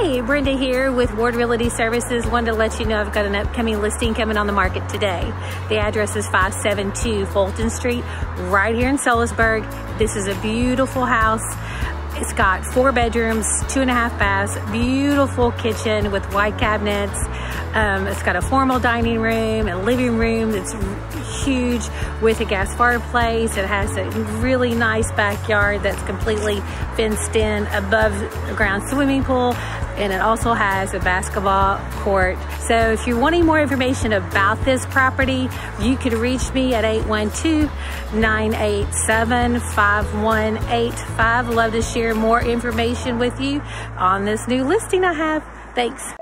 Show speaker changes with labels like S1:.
S1: Hey, Brenda here with Ward Realty Services. Wanted to let you know I've got an upcoming listing coming on the market today. The address is 572 Fulton Street, right here in Sellersburg. This is a beautiful house. It's got four bedrooms, two and a half baths, beautiful kitchen with white cabinets. Um, it's got a formal dining room, a living room that's huge with a gas fireplace. It has a really nice backyard that's completely fenced in above ground swimming pool and it also has a basketball court. So if you're wanting more information about this property, you could reach me at 812-987-5185. Love to share more information with you on this new listing I have. Thanks.